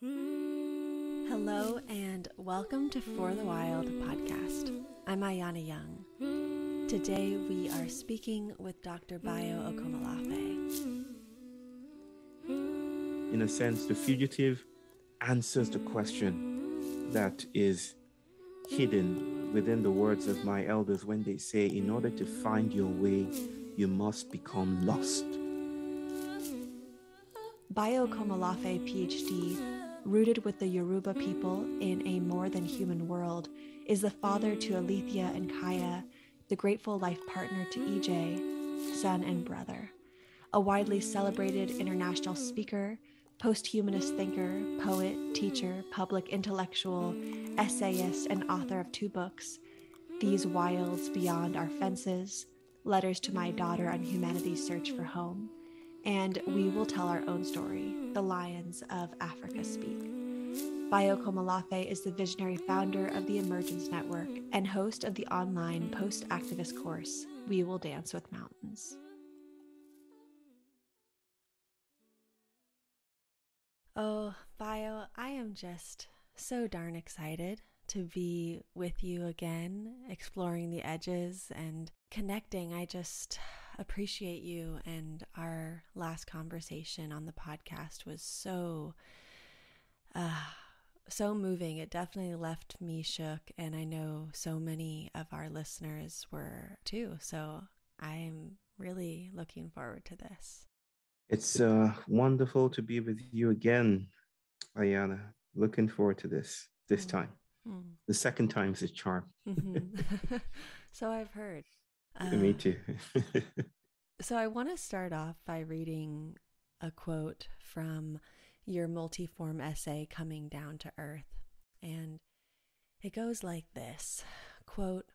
Hello and welcome to For the Wild podcast. I'm Ayana Young. Today we are speaking with Dr. Bayo Akomolafe. In a sense, the fugitive answers the question that is hidden within the words of my elders when they say, in order to find your way, you must become lost. Bayo Akomolafe, PhD, rooted with the Yoruba people in a more than human world, is the father to Alethea and Kyah, the grateful life partner to Ije, son and brother. A widely celebrated international speaker, post-humanist thinker, poet, teacher, public intellectual, essayist, and author of two books, These Wilds Beyond Our Fences, Letters to My Daughter on Humanity's Search for Home, and we will tell our own story The Lions of Africa Speak. Bayo Akomolafe is the visionary founder of the Emergence Network and host of the online post activist course, We Will Dance with Mountains. Oh, Bayo, I am just so darn excited to be with you again, exploring the edges and connecting. I just appreciate you. And our last conversation on the podcast was so, uh, so moving. It definitely left me shook. And I know so many of our listeners were too. So I'm really looking forward to this. It's uh, wonderful to be with you again, Ayana. Looking forward to this this mm. time. Mm. The second time's a charm. Mm-hmm. so I've heard. Me um, too. so I want to start off by reading a quote from your multiform essay, Coming Down to Earth. And it goes like this quote,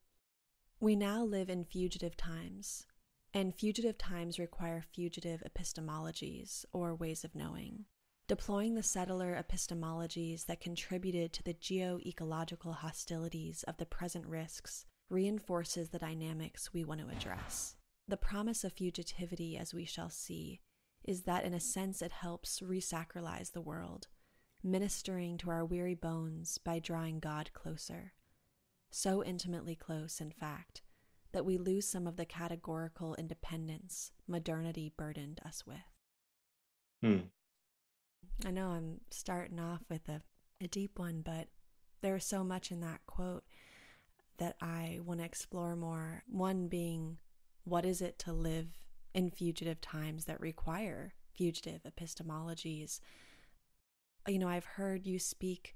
We now live in fugitive times, and fugitive times require fugitive epistemologies or ways of knowing. Deploying the settler epistemologies that contributed to the geo ecological hostilities of the present risks reinforces the dynamics we want to address. The promise of fugitivity, as we shall see, is that in a sense it helps resacralize the world, ministering to our weary bones by drawing God closer. So intimately close, in fact, that we lose some of the categorical independence modernity burdened us with. Hmm. I know I'm starting off with a, a deep one, but there's so much in that quote that I want to explore more. One being, what is it to live in fugitive times that require fugitive epistemologies? You know, I've heard you speak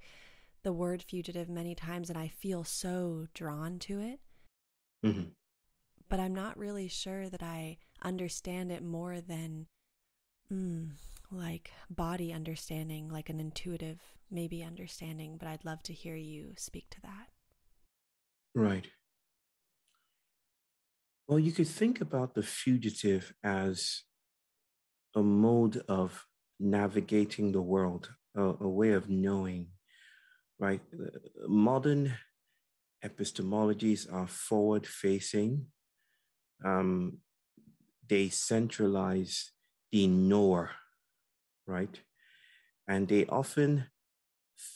the word fugitive many times, and I feel so drawn to it. Mm-hmm. But I'm not really sure that I understand it more than mm, like body understanding, like an intuitive, maybe understanding, but I'd love to hear you speak to that. Right. Well, you could think about the fugitive as a mode of navigating the world, a, a way of knowing, right? Modern epistemologies are forward facing, um, they centralize the knower right? And they often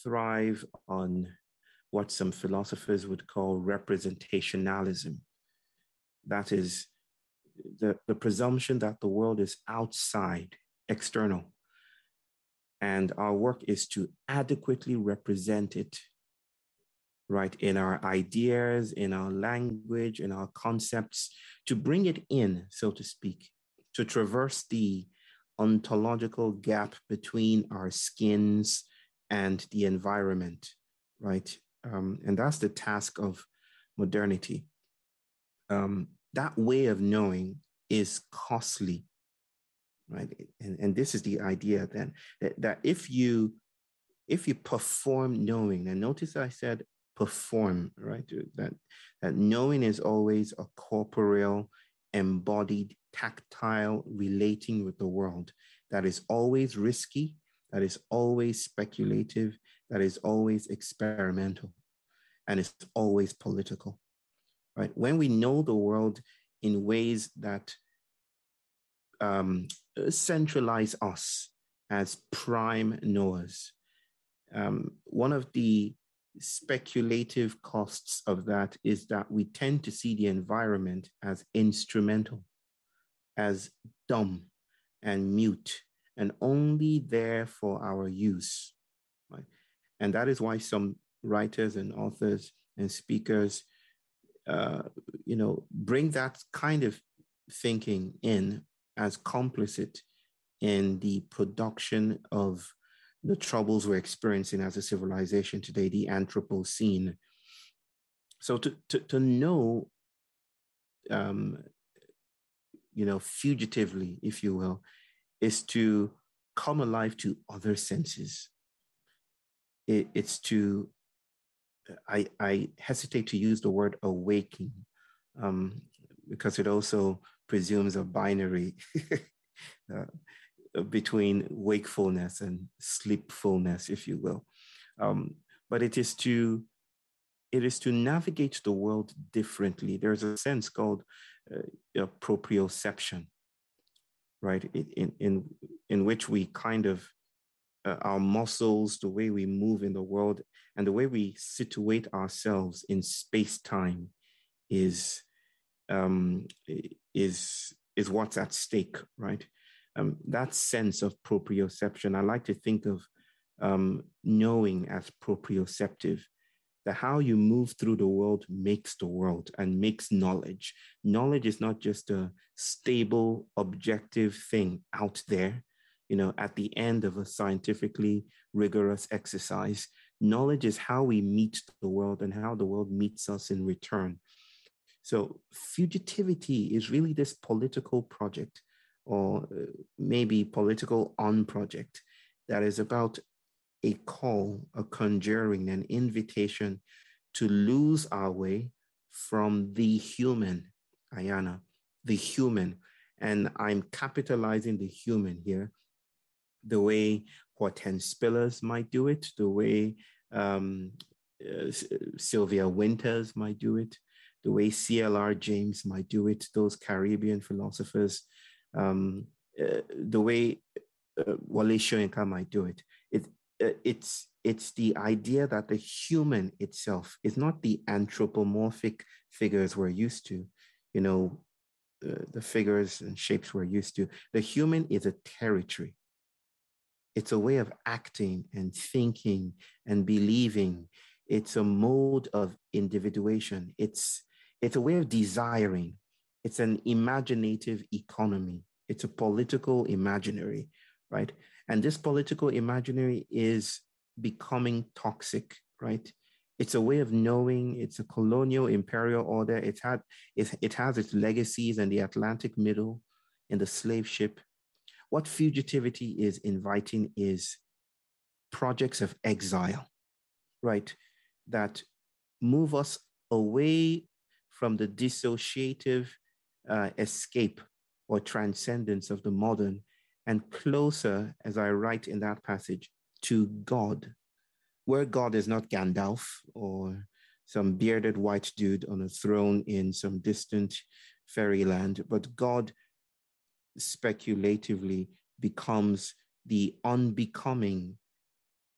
thrive on what some philosophers would call representationalism. That is the, the presumption that the world is outside, external. And our work is to adequately represent it, right, in our ideas, in our language, in our concepts, to bring it in, so to speak, to traverse the ontological gap between our skins and the environment, right? Um, and that's the task of modernity. Um, that way of knowing is costly, right? And, and this is the idea then that, that if you if you perform knowing, and notice I said perform, right? That that knowing is always a corporeal embodied, tactile relating with the world that is always risky, that is always speculative, that is always experimental, and is always political. Right? When we know the world in ways that um, centralize us as prime knowers, Um, one of the speculative costs of that is that we tend to see the environment as instrumental, as dumb and mute, and only there for our use. Right? And that is why some writers and authors and speakers, uh, you know, bring that kind of thinking in as complicit in the production of the troubles we're experiencing as a civilization today, the Anthropocene. So to, to, to know, um, you know, fugitively, if you will, is to come alive to other senses. It, it's to, I, I hesitate to use the word awaking um, because it also presumes a binary. uh, between wakefulness and sleepfulness, if you will. Um, but it is to it is to navigate the world differently. There's a sense called uh, proprioception, right? In in in which we kind of uh, our muscles, the way we move in the world, and the way we situate ourselves in space time, is um, is is what's at stake, right? um, that sense of proprioception, I like to think of um, knowing as proprioceptive, that how you move through the world makes the world and makes knowledge. Knowledge is not just a stable, objective thing out there, you know, at the end of a scientifically rigorous exercise. Knowledge is how we meet the world and how the world meets us in return. So, fugitivity is really this political project or uh, maybe political on project that is about a call, a conjuring, an invitation to lose our way from the human, Ayana, the human. And I'm capitalizing the human here, the way Hortense Spillers might do it, the way um, uh, Sylvia Winters might do it, the way CLR James might do it, those Caribbean philosophers um, uh, the way uh, Soyinka might do it. it uh, it's it's the idea that the human itself is not the anthropomorphic figures we're used to, you know, uh, the figures and shapes we're used to. The human is a territory. It's a way of acting and thinking and believing. It's a mode of individuation. It's it's a way of desiring. It's an imaginative economy. It's a political imaginary, right? And this political imaginary is becoming toxic, right? It's a way of knowing. It's a colonial imperial order. It's had it, it has its legacies in the Atlantic Middle, in the slave ship. What fugitivity is inviting is projects of exile, right? That move us away from the dissociative uh, escape or transcendence of the modern and closer, as I write in that passage, to God, where God is not Gandalf or some bearded white dude on a throne in some distant fairyland, but God speculatively becomes the unbecoming,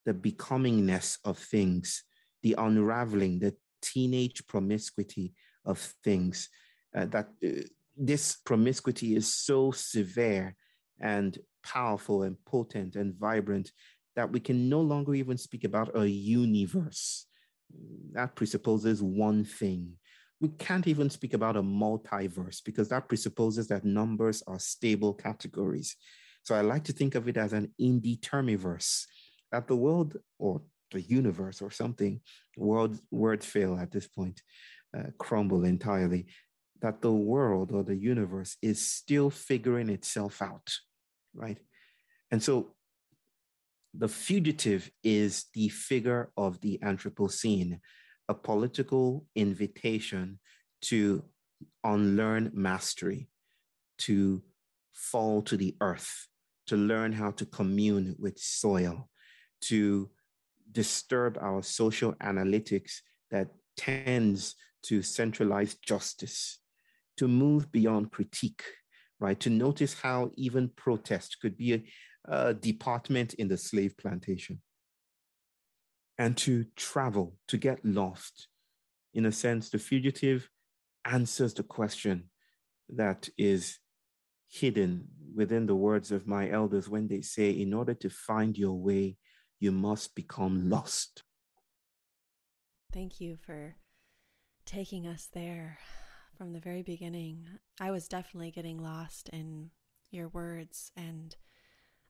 the becomingness of things, the unraveling, the teenage promiscuity of things uh, that uh, this promiscuity is so severe and powerful and potent and vibrant that we can no longer even speak about a universe. That presupposes one thing. We can't even speak about a multiverse because that presupposes that numbers are stable categories. So I like to think of it as an indetermiverse, that the world or the universe or something, world, words fail at this point, uh, crumble entirely that the world or the universe is still figuring itself out, right? And so the fugitive is the figure of the Anthropocene, a political invitation to unlearn mastery, to fall to the earth, to learn how to commune with soil, to disturb our social analytics that tends to centralize justice, to move beyond critique, right? To notice how even protest could be a, a department in the slave plantation. And to travel, to get lost. In a sense, the fugitive answers the question that is hidden within the words of my elders when they say, in order to find your way, you must become lost. Thank you for taking us there from the very beginning. I was definitely getting lost in your words, and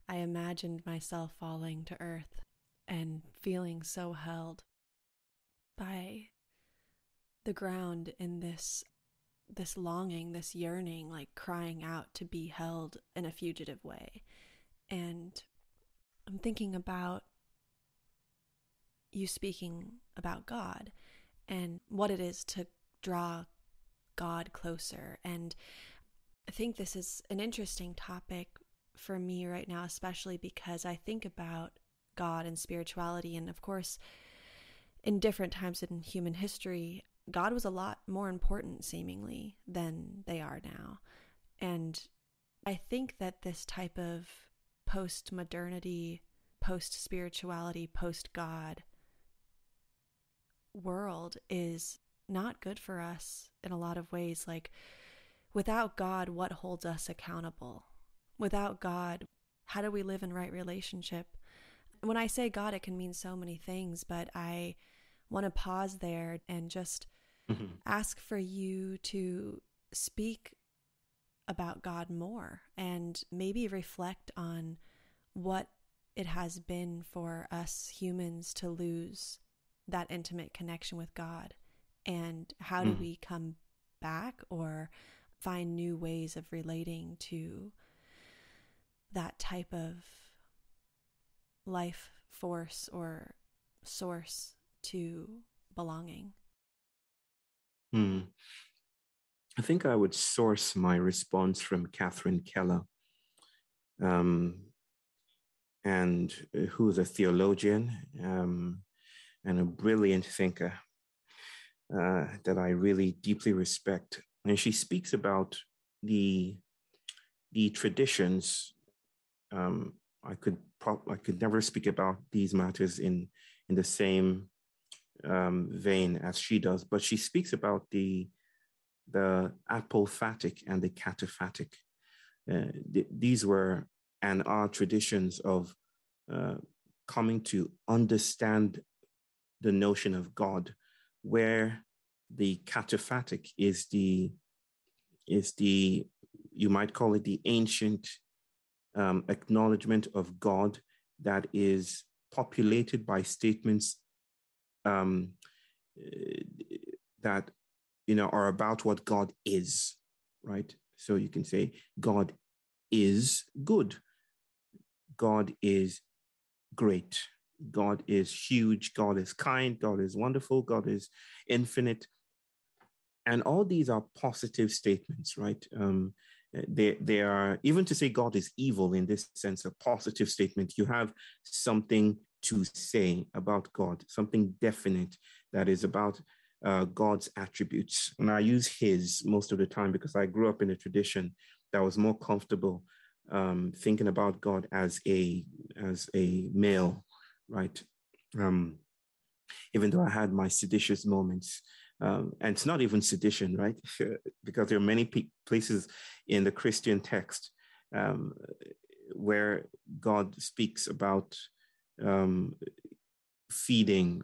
I imagined myself falling to earth and feeling so held by the ground in this this longing, this yearning, like crying out to be held in a fugitive way. And I'm thinking about you speaking about God and what it is to draw God closer. And I think this is an interesting topic for me right now, especially because I think about God and spirituality. And of course, in different times in human history, God was a lot more important, seemingly, than they are now. And I think that this type of post modernity, post spirituality, post God world is not good for us in a lot of ways. Like, without God, what holds us accountable? Without God, how do we live in right relationship? When I say God, it can mean so many things, but I want to pause there and just mm-hmm. ask for you to speak about God more and maybe reflect on what it has been for us humans to lose that intimate connection with God and how do mm. we come back or find new ways of relating to that type of life force or source to belonging Hmm. I think I would source my response from Catherine Keller, um, and uh, who's a theologian um, and a brilliant thinker uh, that I really deeply respect. And she speaks about the the traditions. Um, I could pro- I could never speak about these matters in in the same um, vein as she does, but she speaks about the the apophatic and the cataphatic. Uh, th- these were and are traditions of uh, coming to understand the notion of God, where the cataphatic is the is the you might call it the ancient um, acknowledgement of God that is populated by statements um, that you know are about what God is, right? So you can say God is good. God is great. God is huge. God is kind. God is wonderful. God is infinite. And all these are positive statements, right? Um, they, they are, even to say God is evil in this sense, a positive statement, you have something to say about God, something definite that is about uh, God's attributes. And I use his most of the time because I grew up in a tradition that was more comfortable um, thinking about God as a as a male, right? Um, even though I had my seditious moments, um, and it's not even sedition, right? because there are many pe- places in the Christian text um, where God speaks about um, feeding,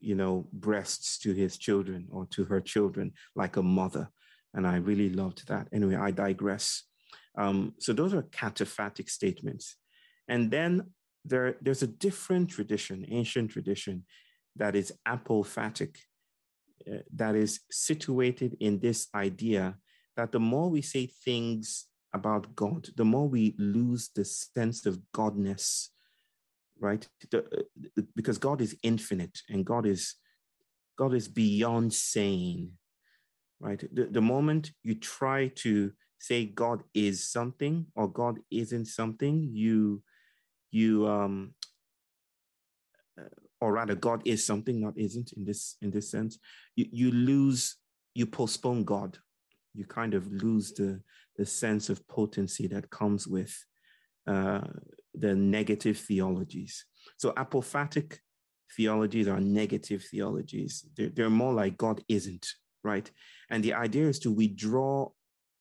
you know, breasts to his children or to her children like a mother. And I really loved that. Anyway, I digress. Um, so those are cataphatic statements. And then there, there's a different tradition, ancient tradition, that is apophatic, that is situated in this idea that the more we say things about God, the more we lose the sense of godness right? The, uh, because God is infinite and God is God is beyond saying, right? The, the moment you try to say God is something or God isn't something, you you um or rather God is something, not isn't in this in this sense, you, you lose, you postpone God. You kind of lose the the sense of potency that comes with uh, the negative theologies. So apophatic theologies are negative theologies. They're, they're more like God isn't, right? And the idea is to withdraw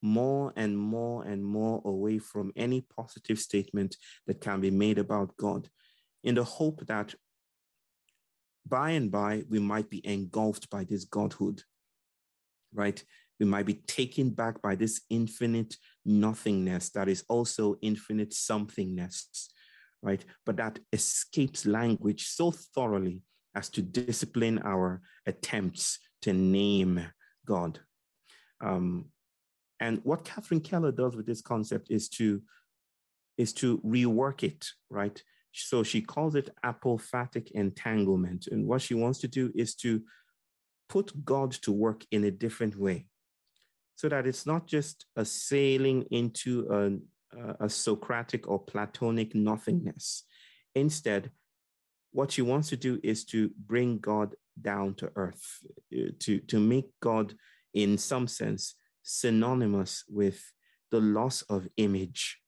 more and more and more away from any positive statement that can be made about God in the hope that by and by we might be engulfed by this Godhood, right? We might be taken back by this infinite nothingness that is also infinite somethingness, right? But that escapes language so thoroughly as to discipline our attempts to name God. Um, and what Catherine Keller does with this concept is to is to rework it, right? So she calls it apophatic entanglement. And what she wants to do is to put God to work in a different way so that it's not just a sailing into a, a Socratic or Platonic nothingness. Instead, what she wants to do is to bring God down to earth, uh, to, to make God, in some sense, synonymous with the loss of image,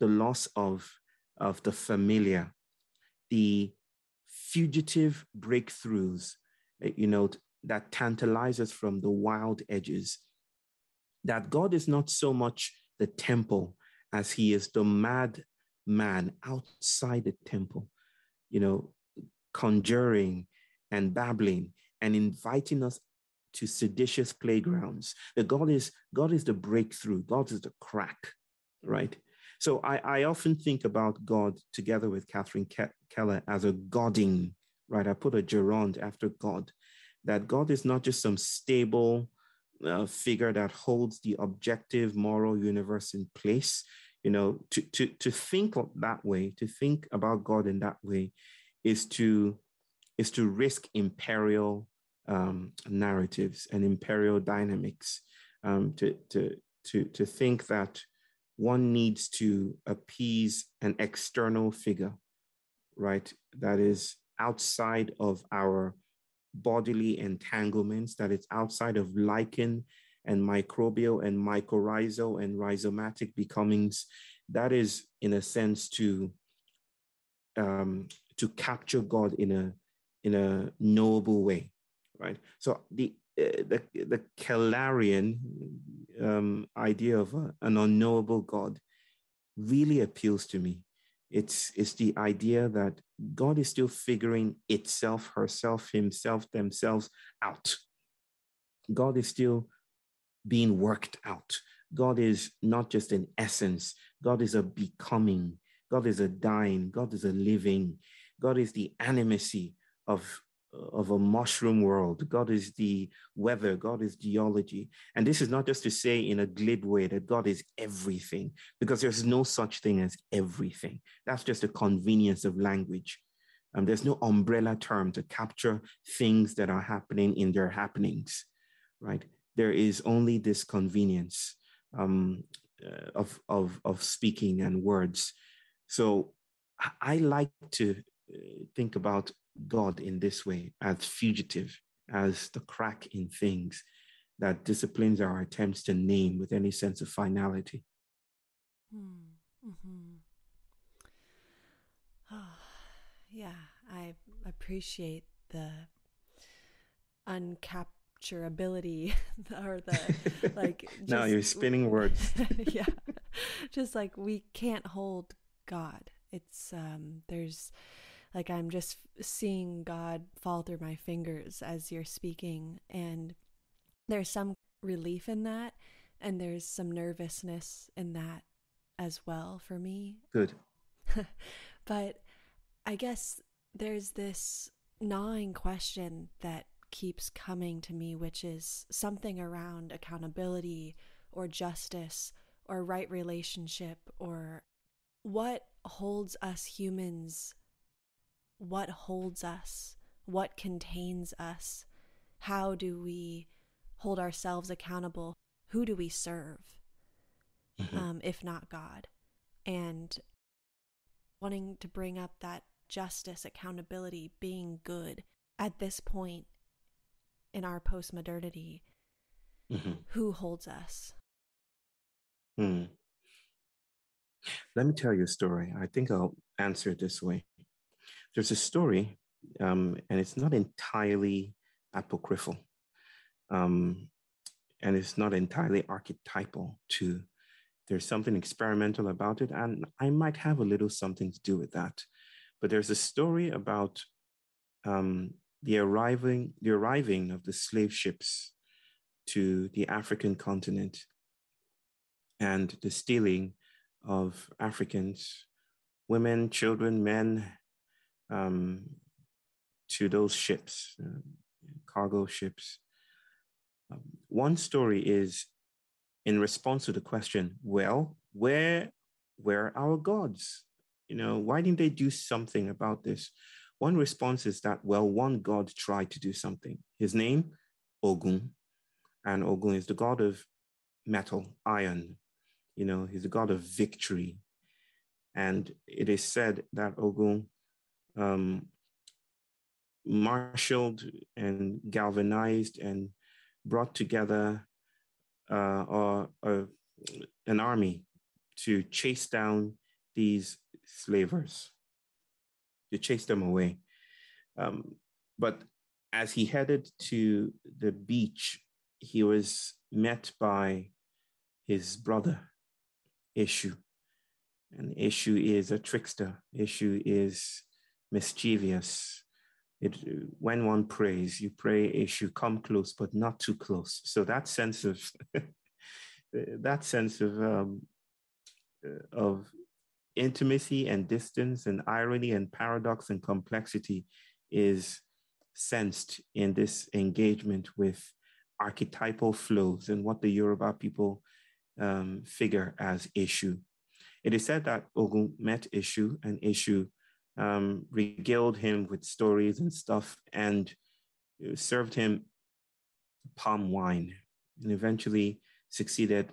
the loss of, of the familiar, the fugitive breakthroughs, uh, you know, that tantalize us from the wild edges. That God is not so much the temple as he is the mad man outside the temple, you know, conjuring and babbling and inviting us to seditious playgrounds. That God is God is the breakthrough. God is the crack, right? So I, I often think about God together with Catherine Ke- Keller as a Godding, right? I put a gerund after God. That God is not just some stable uh, figure that holds the objective moral universe in place. You know, to to to think that way, to think about God in that way, is to is to risk imperial um, narratives and imperial dynamics. Um, to to to to think that one needs to appease an external figure, right? That is outside of our bodily entanglements, that it's outside of lichen and microbial and mycorrhizal and rhizomatic becomings. That is, in a sense, to um, to capture God in a in a knowable way, right? So the the the Kellerian um, idea of a, an unknowable God really appeals to me. It's it's the idea that God is still figuring itself, herself, himself, themselves out. God is still being worked out. God is not just an essence. God is a becoming. God is a dying. God is a living. God is the animacy of, of a mushroom world. God is the weather. God is geology. And this is not just to say in a glib way that God is everything, because there's no such thing as everything. That's just a convenience of language. Um, there's no umbrella term to capture things that are happening in their happenings, right? There is only this convenience um, uh, of, of, of speaking and words. So I like to uh, think about God in this way as fugitive, as the crack in things that disciplines our attempts to name with any sense of finality. Hmm. Mm-hmm. Oh, yeah, I appreciate the uncapturability or the like. Just, now you're spinning words. yeah, just like we can't hold God. It's um, there's like I'm just seeing God fall through my fingers as you're speaking. And there's some relief in that. And there's some nervousness in that as well for me. Good. but I guess there's this gnawing question that keeps coming to me, which is something around accountability or justice or right relationship or what holds us humans what holds us, what contains us, how do we hold ourselves accountable, who do we serve, mm-hmm. um, if not God, and wanting to bring up that justice, accountability, being good at this point in our post modernity. Mm-hmm. Who holds us? Hmm. Let me tell you a story. I think I'll answer it this way. There's a story um, and it's not entirely apocryphal, um, and it's not entirely archetypal too. There's something experimental about it, and I might have a little something to do with that. But there's a story about um, the arriving the arriving of the slave ships to the African continent and the stealing of Africans, women, children, men, um, to those ships, uh, cargo ships. Um, one story is in response to the question, well, where were our gods? You know, why didn't they do something about this? One response is that, well, one god tried to do something. His name, Ogun. And Ogun is the god of metal, iron. You know, he's the god of victory. And it is said that Ogun um, marshaled and galvanized and brought together uh, or, an army to chase down these slavers, to chase them away. Um, but as he headed to the beach, he was met by his brother, Eshu. And Eshu is a trickster. Eshu is mischievous. It, when one prays, you pray Eshu, come close, but not too close. So that sense of that sense of um, of intimacy and distance and irony and paradox and complexity is sensed in this engagement with archetypal flows and what the Yoruba people um, figure as Eshu. It is said that Ogun met Eshu, and Eshu um, regaled him with stories and stuff and served him palm wine and eventually succeeded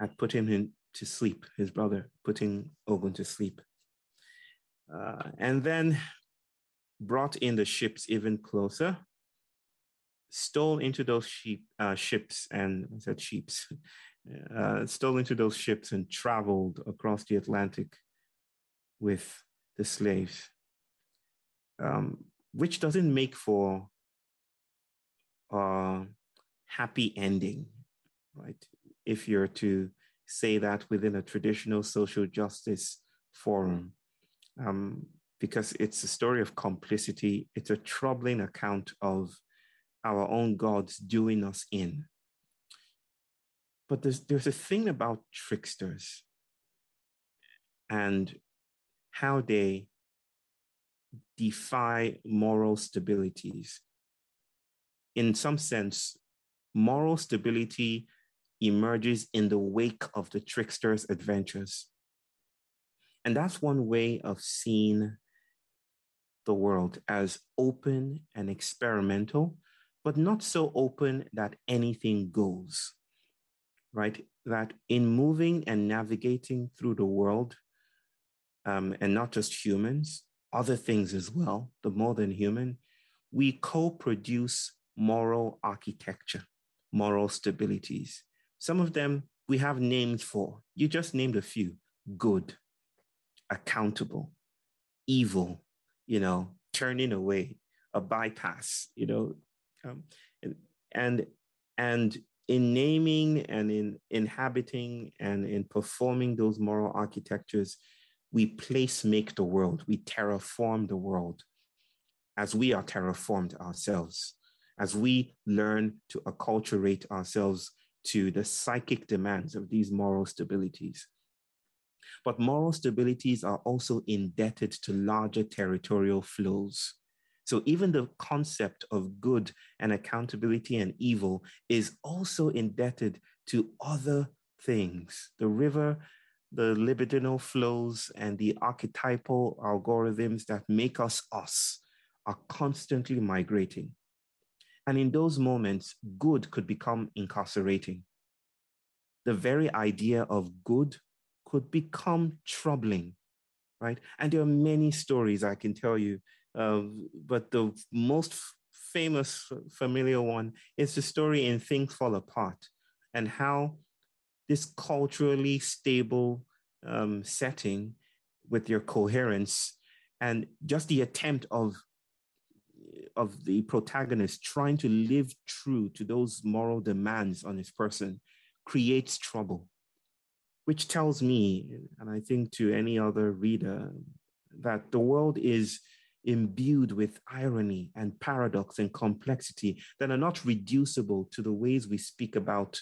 at putting him to sleep, his brother, putting Ogun to sleep. Uh, and then brought in the ships even closer, stole into those sheep, uh, ships and I said sheeps, uh, stole into those ships and traveled across the Atlantic with the slaves, um, which doesn't make for a happy ending, right? If you're to say that within a traditional social justice forum, um, because it's a story of complicity. It's a troubling account of our own gods doing us in. But there's, there's a thing about tricksters and how they defy moral stabilities. In some sense, moral stability emerges in the wake of the trickster's adventures. And that's one way of seeing the world as open and experimental, but not so open that anything goes, right? That in moving and navigating through the world, um, and not just humans, other things as well, the more than human, we co produce moral architecture, moral stabilities. Some of them we have names for. You just named a few good, accountable, evil, you know, turning away, a bypass, you know, um, and and in naming and in inhabiting and in performing those moral architectures, we place make the world, we terraform the world as we are terraformed ourselves, as we learn to acculturate ourselves to the psychic demands of these moral stabilities. But moral stabilities are also indebted to larger territorial flows. So even the concept of good and accountability and evil is also indebted to other things. The river, the libidinal flows, and the archetypal algorithms that make us us are constantly migrating. And in those moments, good could become incarcerating. The very idea of good could become troubling, right? And there are many stories I can tell you, uh, but the most famous, familiar one is the story in Things Fall Apart and how this culturally stable um, setting with your coherence and just the attempt of of the protagonist trying to live true to those moral demands on his person creates trouble, which tells me, and I think to any other reader, that the world is imbued with irony and paradox and complexity that are not reducible to the ways we speak about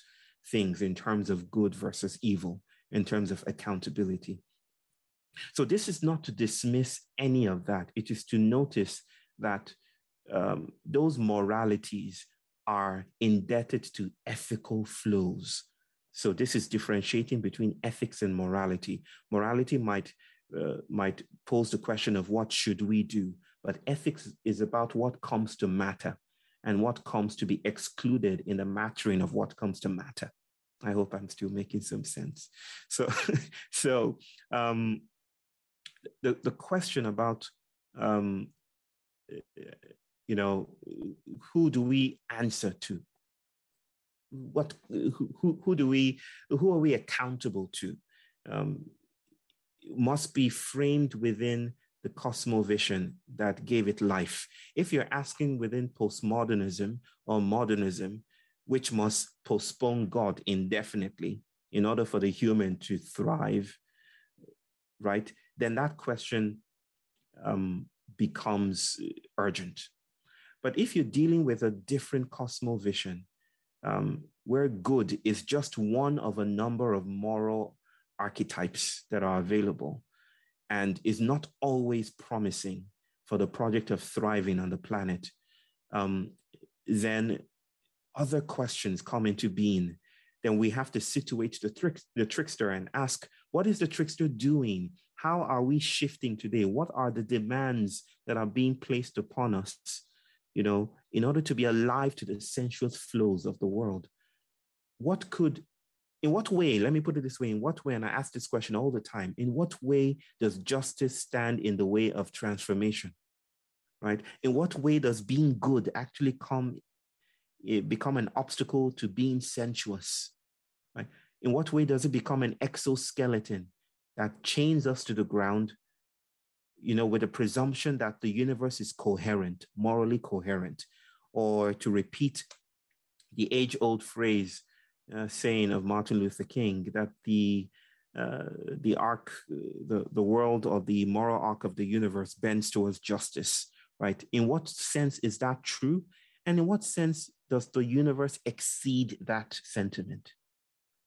things in terms of good versus evil, in terms of accountability. So, this is not to dismiss any of that. It is to notice that um, those moralities are indebted to ethical flows. So, this is differentiating between ethics and morality. Morality might uh, might pose the question of what should we do, but ethics is about what comes to matter and what comes to be excluded in the mattering of what comes to matter. I hope I'm still making some sense. So, so um, the the question about um, you know who do we answer to? What who who do we who are we accountable to? Um, must be framed within the cosmovision that gave it life. If you're asking within postmodernism or modernism, which must postpone God indefinitely in order for the human to thrive, right? Then that question um, becomes urgent. But if you're dealing with a different cosmovision, um, where good is just one of a number of moral archetypes that are available and is not always promising for the project of thriving on the planet, um, then other questions come into being. Then we have to situate the, trick, the trickster and ask, what is the trickster doing? How are we shifting today? What are the demands that are being placed upon us, you know, in order to be alive to the sensuous flows of the world? What could in what way, let me put it this way, in what way, and I ask this question all the time, in what way does justice stand in the way of transformation? Right? In what way does being good actually come eh, become an obstacle to being sensuous? Right? In what way does it become an exoskeleton that chains us to the ground, you know, with a presumption that the universe is coherent, morally coherent, or to repeat the age-old phrase, uh, saying of Martin Luther King that the uh, the arc, the, the world or the moral arc of the universe bends towards justice, right? In what sense is that true? And in what sense does the universe exceed that sentiment?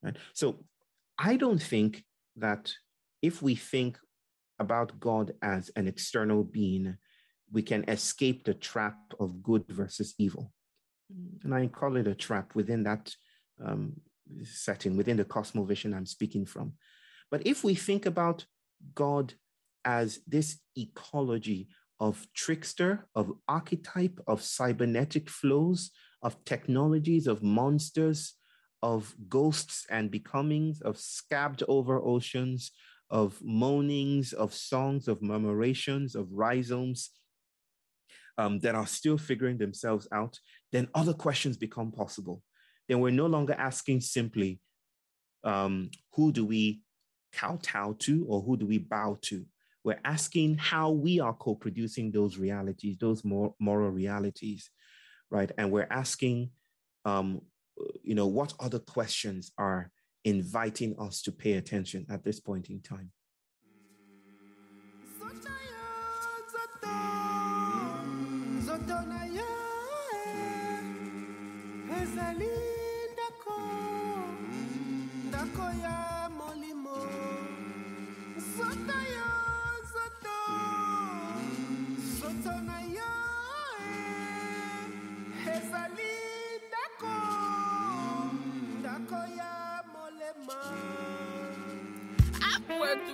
Right? So I don't think that if we think about God as an external being, we can escape the trap of good versus evil. And I call it a trap within that um, setting, within the cosmovision I'm speaking from. But if we think about God as this ecology of trickster, of archetype, of cybernetic flows, of technologies, of monsters, of ghosts and becomings, of scabbed over oceans, of moanings, of songs, of murmurations, of rhizomes um, that are still figuring themselves out, then other questions become possible then we're no longer asking simply, um, who do we kowtow to or who do we bow to? We're asking how we are co producing those realities, those moral realities, right? And we're asking, um, you know, what other questions are inviting us to pay attention at this point in time? worked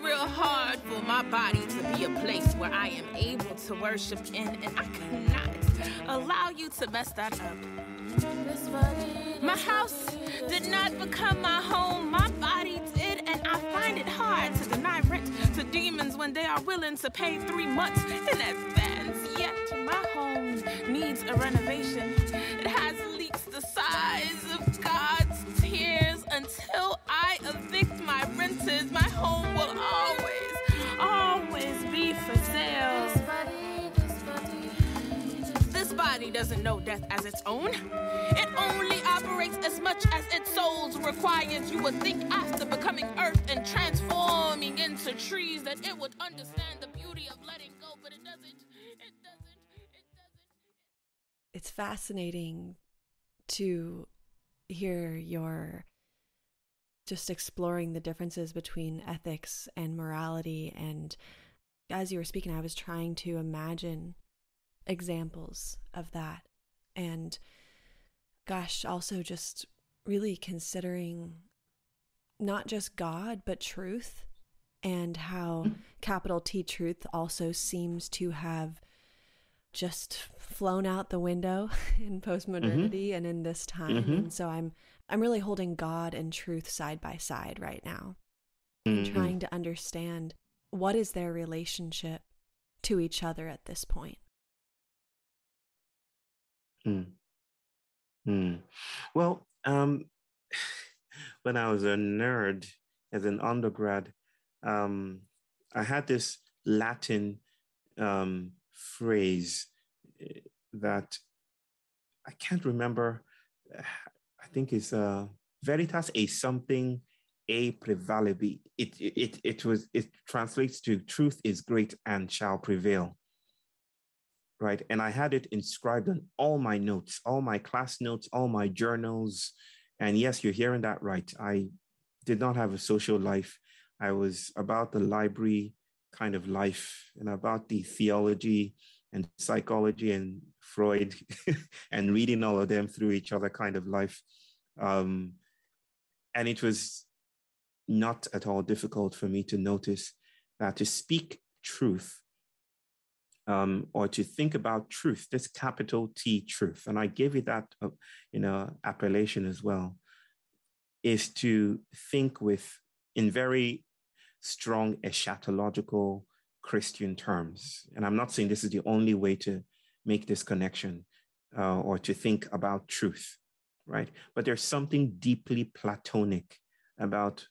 real hard for my body to be a place where I am able to worship in, and I cannot allow you to mess that up. My house did not become my home, my body did, and I find it hard to deny rent to demons when they are willing to pay three months in advance. Yet my home needs a renovation. It death as its own. It only operates as much as its soul requires you would think after becoming earth and transforming into trees that it would understand the beauty of letting go, but it doesn't. It doesn't. It doesn't. It's fascinating to hear your just exploring the differences between ethics and morality and as you were speaking i was trying to imagine examples of that and gosh also just really considering not just god but truth and how mm-hmm. capital T truth also seems to have just flown out the window in postmodernity mm-hmm. and in this time. Mm-hmm. And so I'm I'm really holding God and truth side by side right now. Mm-hmm. And trying to understand what is their relationship to each other at this point. Mm. Mm. Well, um, when I was a nerd as an undergrad, um, I had this Latin um, phrase eh, that I can't remember. I think it's uh, veritas a something a prevalebi. It, it, it was, it translates to truth is great and shall prevail. Right. And I had it inscribed on all my notes, all my class notes, all my journals. And yes, you're hearing that right. I did not have a social life. I was about the library kind of life and about the theology and psychology and Freud and reading all of them through each other kind of life. Um, and it was not at all difficult for me to notice that to speak truth um, or to think about truth, this capital T truth, and I gave you that, uh, you know, appellation as well, is to think with in very strong eschatological Christian terms. And I'm not saying this is the only way to make this connection uh, or to think about truth, right? But there's something deeply Platonic about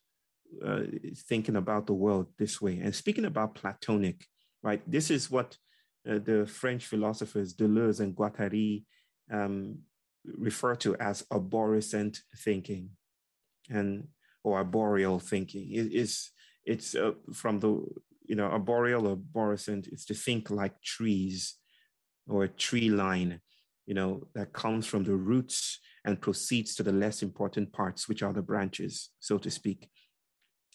uh, thinking about the world this way. And speaking about Platonic, right, this is what uh, the French philosophers Deleuze and Guattari um, refer to as arborescent thinking and or arboreal thinking. It is it's uh, from the you know arboreal or arborescent. It's to think like trees or a tree line, you know, that comes from the roots and proceeds to the less important parts, which are the branches, so to speak.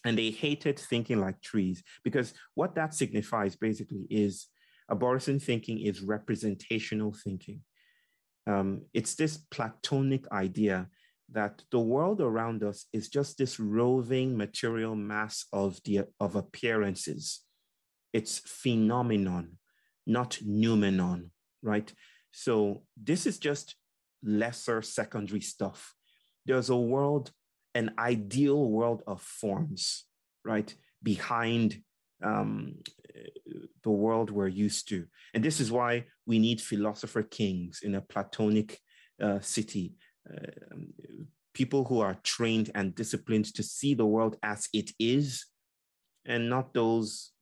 And they hated thinking like trees because what that signifies basically is arborescent thinking is representational thinking. Um, it's this Platonic idea that the world around us is just this roving material mass of the of appearances. It's phenomenon, not noumenon, right? So this is just lesser secondary stuff. There's a world, an ideal world of forms, right? Behind um, the world we're used to. And this is why we need philosopher kings in a Platonic uh, city. Um, people who are trained and disciplined to see the world as it is and not those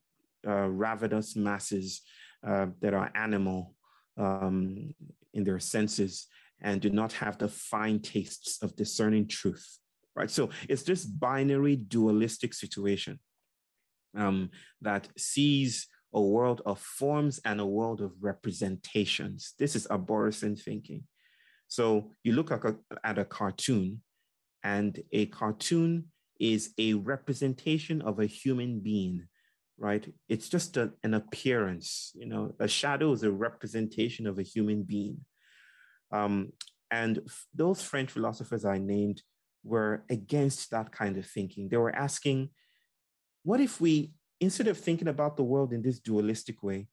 uh, ravenous masses uh, that are animal um, in their senses and do not have the fine tastes of discerning truth right? So it's this binary dualistic situation um, that sees a world of forms and a world of representations this is arborescent thinking so you look at a, at a cartoon, and a cartoon is a representation of a human being, right? It's just a, an appearance, you know, a shadow is a representation of a human being. Um, and f- those French philosophers I named were against that kind of thinking. They were asking, what if we, instead of thinking about the world in this dualistic way,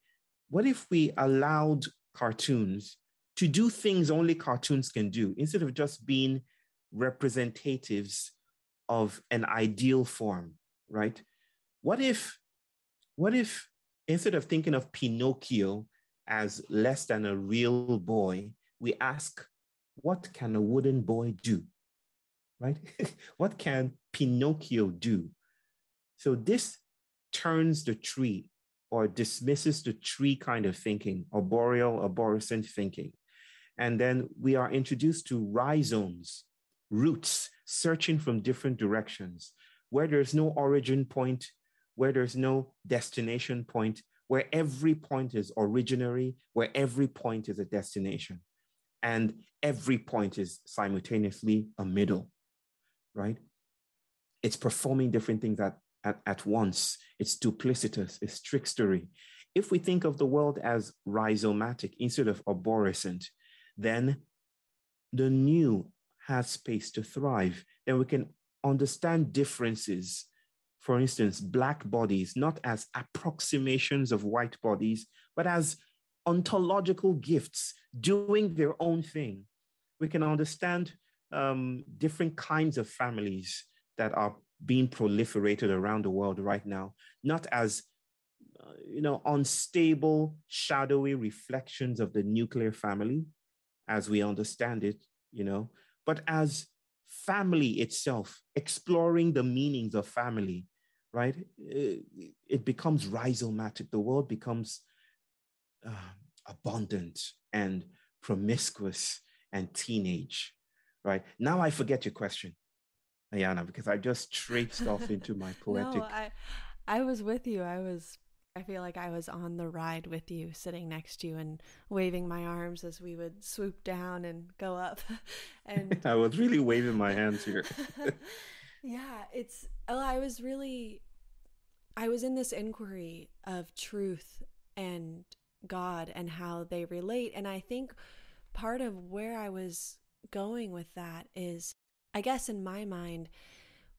what if we allowed cartoons to do things only cartoons can do instead of just being representatives of an ideal form, right? What if, what if instead of thinking of Pinocchio as less than a real boy, we ask, what can a wooden boy do? Right? what can Pinocchio do? So this turns the tree or dismisses the tree kind of thinking, arboreal, arborescent thinking, And then we are introduced to rhizomes, roots, searching from different directions, where there's no origin point, where there's no destination point, where every point is originary, where every point is a destination, and every point is simultaneously a middle, right? It's performing different things at, at, at once. It's duplicitous, it's trickstery. If we think of the world as rhizomatic instead of arborescent, then the new has space to thrive. Then we can understand differences for instance, black bodies, not as approximations of white bodies, but as ontological gifts doing their own thing. We can understand um, different kinds of families that are being proliferated around the world right now, not as uh, you know unstable, shadowy reflections of the nuclear family, as we understand it, you know, but as family itself, exploring the meanings of family, right? It, it becomes rhizomatic. The world becomes uh, abundant and promiscuous and teenage, right? Now I forget your question, Ayana, because I just traipsed off into my poetic. No, I, I was with you. I was. I feel like I was on the ride with you, sitting next to you and waving my arms as we would swoop down and go up. and I was really waving my hands here. yeah, it's. Oh, I was really I was in this inquiry of truth and God and how they relate. And I think part of where I was going with that is, I guess, in my mind,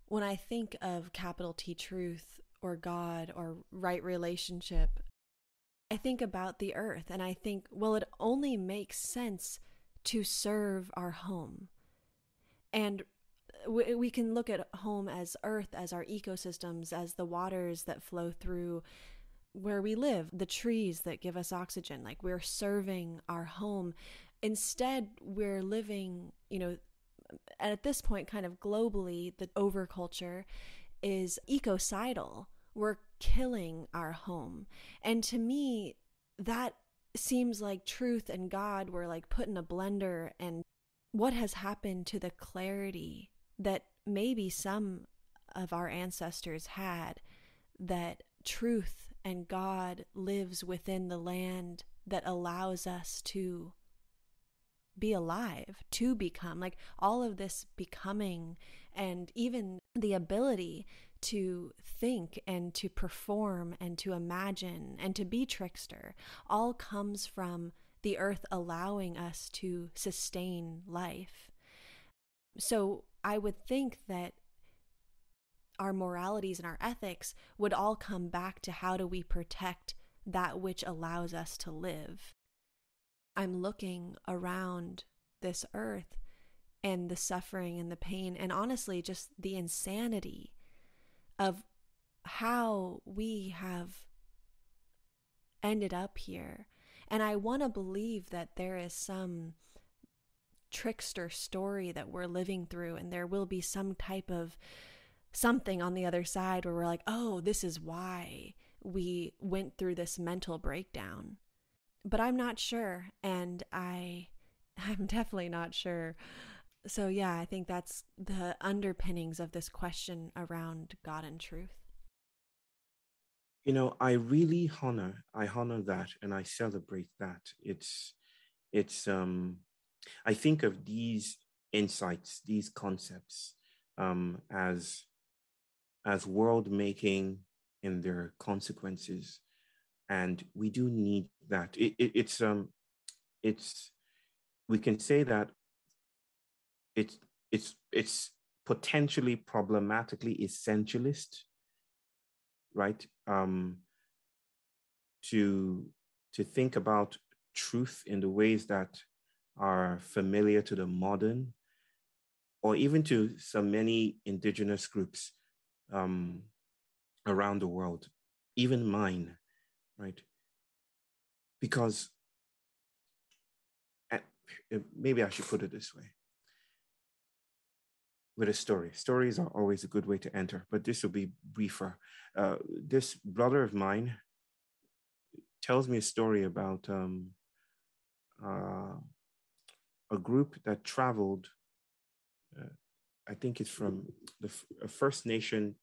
when I think of capital T truth or God or right relationship, I think about the earth and I think, well, it only makes sense to serve our home. And we, can look at home as earth, as our ecosystems, as the waters that flow through where we live, the trees that give us oxygen. Like we're serving our home. Instead, we're living, you know, at this point, kind of globally, the overculture is ecocidal. We're killing our home. And to me, that seems like truth and God were like put in a blender and what has happened to the clarity that maybe some of our ancestors had that truth and God lives within the land that allows us to be alive, to become like all of this becoming, and even the ability to think and to perform and to imagine and to be trickster all comes from the earth allowing us to sustain life. So I would think that our moralities and our ethics would all come back to how do we protect that which allows us to live. I'm looking around this earth and the suffering and the pain, and honestly, just the insanity of how we have ended up here. And I want to believe that there is some trickster story that we're living through, and there will be some type of something on the other side where we're like, oh, this is why we went through this mental breakdown. But I'm not sure, and I I'm definitely not sure. So yeah, I think that's the underpinnings of this question around God and truth. You know, I really honor I honor that and I celebrate that. It's it's um I think of these insights, these concepts, um, as as world making in their consequences, and we do need that. It, it, it's um, it's we can say that it's it's it's potentially problematically essentialist, right? Um, to to think about truth in the ways that are familiar to the modern or even to so many indigenous groups um, around the world, even mine, right? Because uh, maybe I should put it this way with a story. Stories are always a good way to enter, but this will be briefer. Uh, this brother of mine tells me a story about um, uh, a group that traveled. Uh, I think it's from the First Nation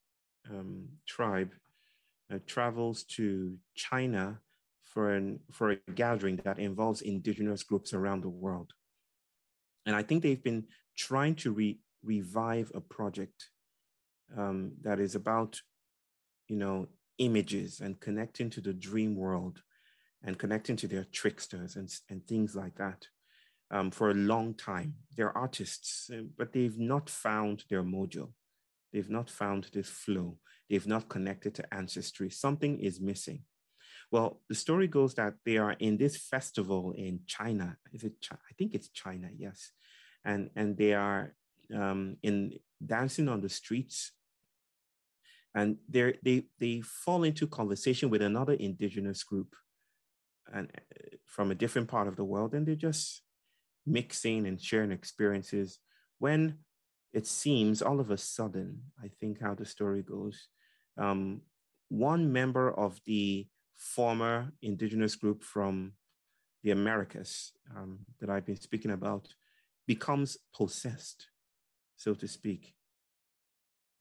um, tribe uh, travels to China for an for a gathering that involves indigenous groups around the world. And I think they've been trying to re- revive a project um, that is about, you know, images and connecting to the dream world and connecting to their tricksters and, and things like that um, for a long time. They're artists, uh, but they've not found their mojo. They've not found this flow. They've not connected to ancestry. Something is missing. Well, the story goes that they are in this festival in China. Is it? China? I think it's China. Yes, and and they are um, in dancing on the streets, and they they they fall into conversation with another indigenous group, and uh, from a different part of the world, and they're just mixing and sharing experiences. When it seems all of a sudden, I think how the story goes, um, one member of the former indigenous group from the Americas um, that I've been speaking about becomes possessed, so to speak,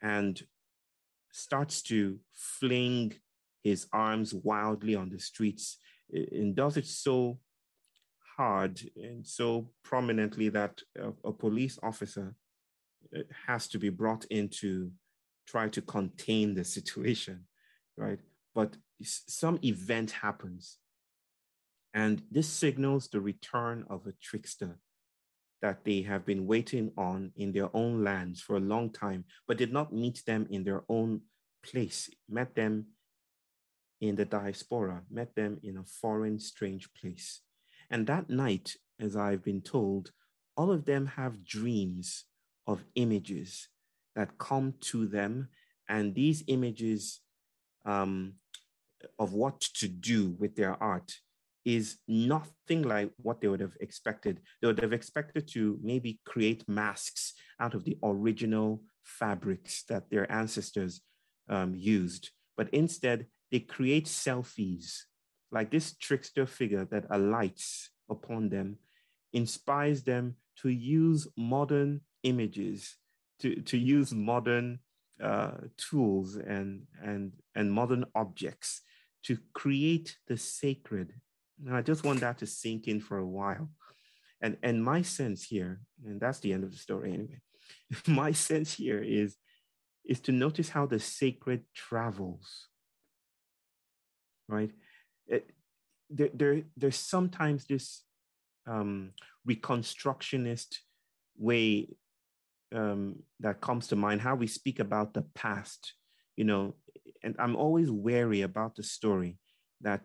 and starts to fling his arms wildly on the streets and does it so hard and so prominently that a, a police officer has to be brought in to try to contain the situation, right? But some event happens, and this signals the return of a trickster that they have been waiting on in their own lands for a long time, but did not meet them in their own place, met them in the diaspora, met them in a foreign, strange place. And that night, as I've been told, all of them have dreams of images that come to them. And these images um, of what to do with their art is nothing like what they would have expected. They would have expected to maybe create masks out of the original fabrics that their ancestors um, used. But instead, they create selfies, like this trickster figure that alights upon them, inspires them to use modern images, to, to use modern uh, tools and, and, and modern objects to create the sacred. And I just want that to sink in for a while. And, and my sense here, and that's the end of the story anyway, my sense here is, is to notice how the sacred travels, right? It, there, there, there's sometimes this um, reconstructionist way um, that comes to mind, how we speak about the past, you know, and I'm always wary about the story that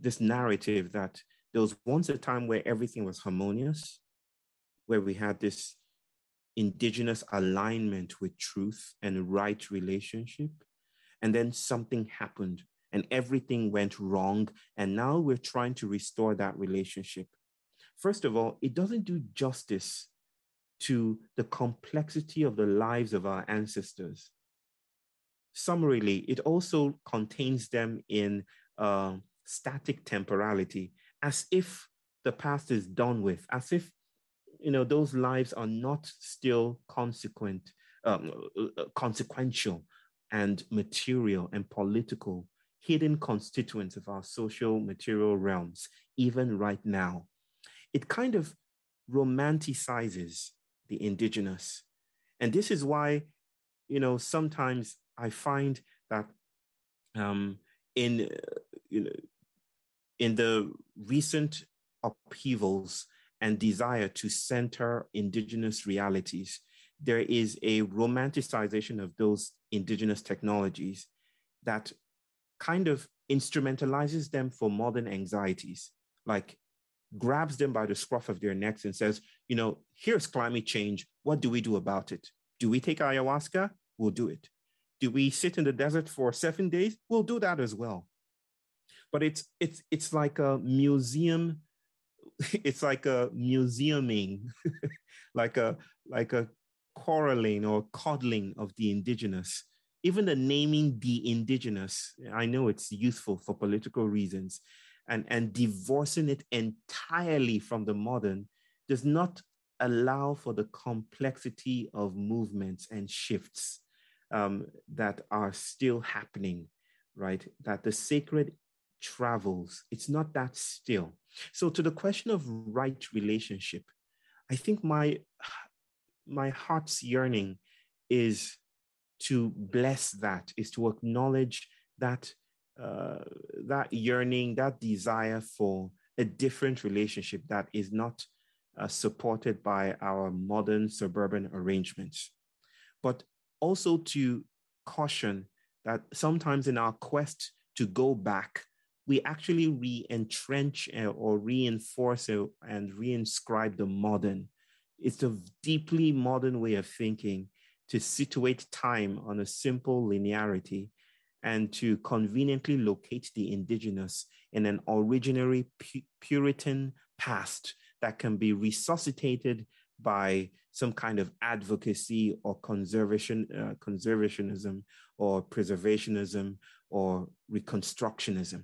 this narrative that there was once a time where everything was harmonious, where we had this indigenous alignment with truth and right relationship. And then something happened and everything went wrong. And now we're trying to restore that relationship. First of all, it doesn't do justice to the complexity of the lives of our ancestors. Summarily, it also contains them in uh, static temporality, as if the past is done with, as if you know those lives are not still consequent, um, uh, consequential, and material and political, hidden constituents of our social material realms, even right now. It kind of romanticizes the indigenous. And this is why, you know, sometimes I find that um, in, uh, you know, in the recent upheavals and desire to center indigenous realities, there is a romanticization of those indigenous technologies that kind of instrumentalizes them for modern anxieties, like grabs them by the scruff of their necks and says, you know, here's climate change. What do we do about it? Do we take ayahuasca? We'll do it. Do we sit in the desert for seven days? We'll do that as well. But it's it's it's like a museum. It's like a museuming, like a like a quarreling or coddling of the indigenous. Even the naming the indigenous, I know it's useful for political reasons, and, and divorcing it entirely from the modern does not allow for the complexity of movements and shifts um, that are still happening, right? That the sacred travels, it's not that still. So, to the question of right relationship, I think my my heart's yearning is to bless that, is to acknowledge that uh, that yearning, that desire for a different relationship that is not uh, supported by our modern suburban arrangements. But also to caution that sometimes in our quest to go back, we actually re entrench uh, or reinforce uh, and reinscribe the modern. It's a deeply modern way of thinking to situate time on a simple linearity and to conveniently locate the indigenous in an originary Puritan past that can be resuscitated by some kind of advocacy or conservation, uh, conservationism or preservationism or reconstructionism.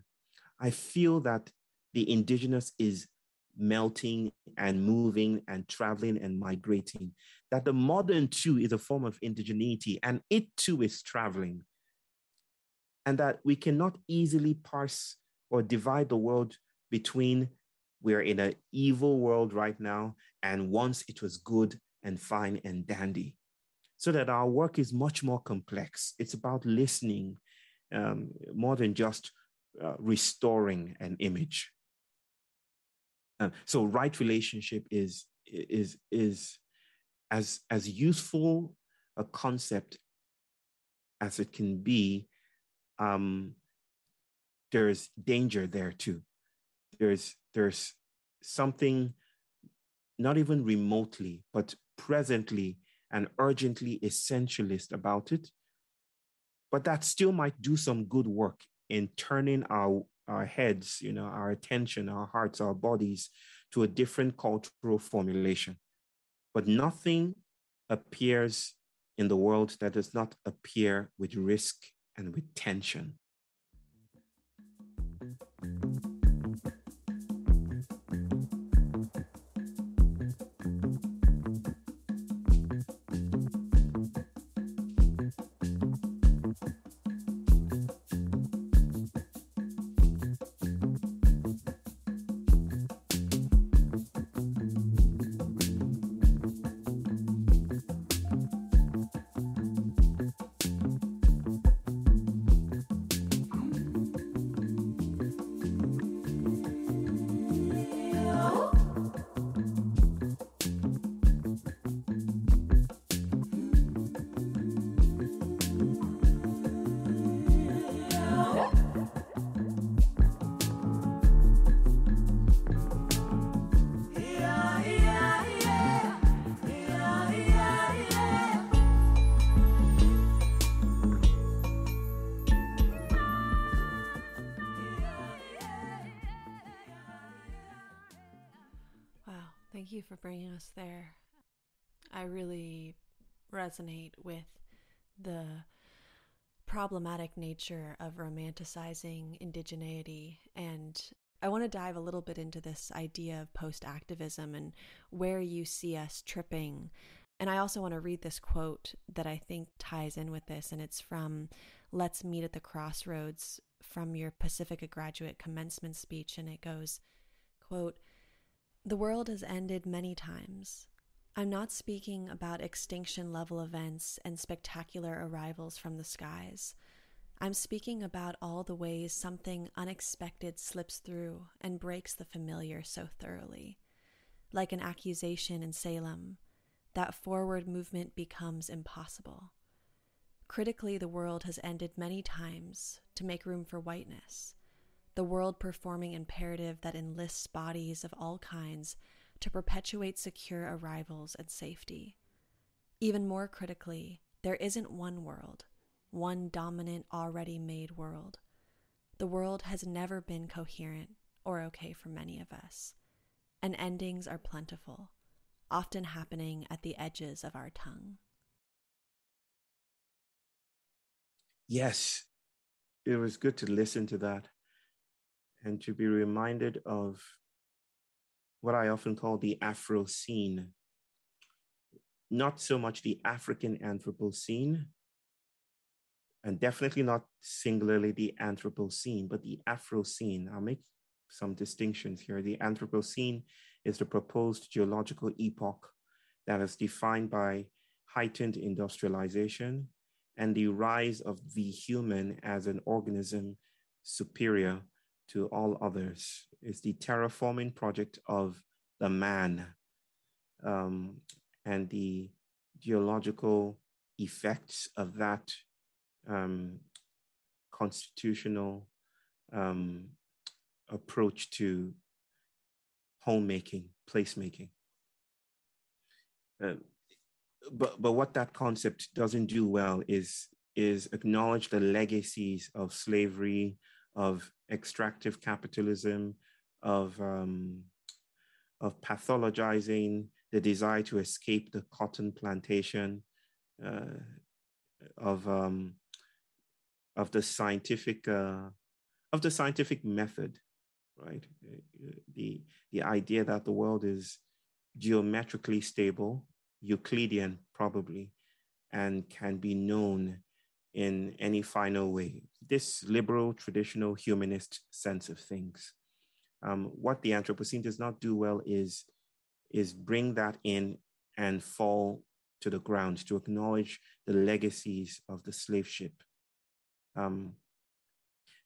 I feel that the indigenous is melting and moving and traveling and migrating, that the modern too is a form of indigeneity and it too is traveling. And that we cannot easily parse or divide the world between we're in an evil world right now, and once it was good and fine and dandy. So that our work is much more complex. It's about listening um, more than just uh, restoring an image. Um, so right relationship is is is as as useful a concept as it can be. Um, there's danger there too. There's there's something not even remotely, but presently and urgently essentialist about it. But that still might do some good work in turning our, our heads, you know, our attention, our hearts, our bodies to a different cultural formulation. But nothing appears in the world that does not appear with risk and with tension. Really resonate with the problematic nature of romanticizing indigeneity. And I want to dive a little bit into this idea of post activism and where you see us tripping. And I also want to read this quote that I think ties in with this, and it's from Let's Meet at the Crossroads from your Pacifica graduate commencement speech. And it goes, quote, the world has ended many times. I'm not speaking about extinction level events and spectacular arrivals from the skies. I'm speaking about all the ways something unexpected slips through and breaks the familiar so thoroughly. Like an accusation in Salem, that forward movement becomes impossible. Critically, the world has ended many times to make room for whiteness the world performing imperative that enlists bodies of all kinds to perpetuate secure arrivals and safety. Even more critically, there isn't one world, one dominant, already made world. The world has never been coherent or okay for many of us, and endings are plentiful, often happening at the edges of our tongue. Yes, it was good to listen to that and to be reminded of what I often call the Afrocene. Not so much the African Anthropocene, and definitely not singularly the Anthropocene, but the Afrocene. I'll make some distinctions here. The Anthropocene is the proposed geological epoch that is defined by heightened industrialization and the rise of the human as an organism superior to all others. It's the terraforming project of the man um, and the geological effects of that um, constitutional um, approach to homemaking, placemaking. Uh, but but what that concept doesn't do well is is acknowledge the legacies of slavery, of extractive capitalism, of um, of pathologizing the desire to escape the cotton plantation, uh, of um, of the scientific uh, of the scientific method, right? The the idea that the world is geometrically stable, Euclidean probably, and can be known in any final way. This liberal, traditional, humanist sense of things. Um, what the Anthropocene does not do well is, is bring that in and fall to the ground to acknowledge the legacies of the slave ship. Um,